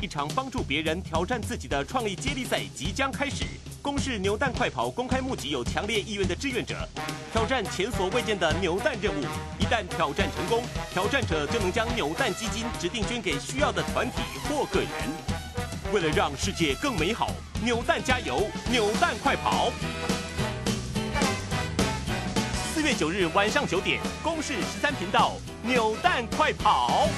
一场帮助别人挑战自己的创意接力赛即将开始，公式扭蛋快跑公开募集有强烈意愿的志愿者，挑战前所未见的扭蛋任务，一旦挑战成功，挑战者就能将扭蛋基金指定捐给需要的团体或个人。为了让世界更美好，扭蛋加油，扭蛋快跑。四月九日晚上九点，公式十三频道，扭蛋快跑。